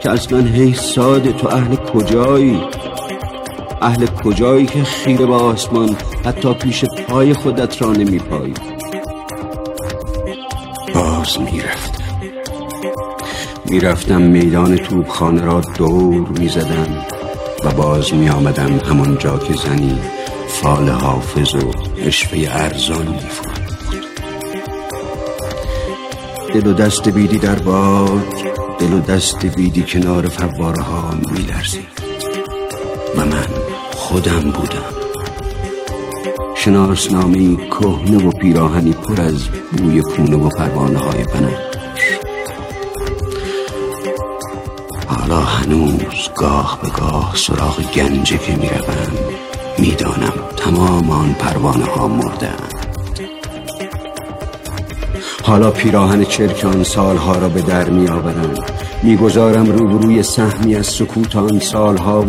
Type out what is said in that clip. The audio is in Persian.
که اصلا هی ساده تو اهل کجایی؟ اهل کجایی که خیره با آسمان حتی پیش پای خودت را نمی پایی باز می‌رفتم می‌رفتم میدان توبخانه را دور می‌زدم و باز می آمدم همانجا که زنی فال حافظ و عشقه ارزان می دل و دست بیدی در باد دل و دست بیدی کنار فواره ها می و من خودم بودم. شناسنامی کهنه و پیراهنی پر از بوی پونه و پروانه های بنفش. حالا هنوز گاه به گاه سراغ گنجه که می‌روم می‌دانم تمام آن پروانه ها مردن حالا پیراهن چرکان سالها را به در می آورم می‌گذارم روبروی سهمی از سکوت آن سالها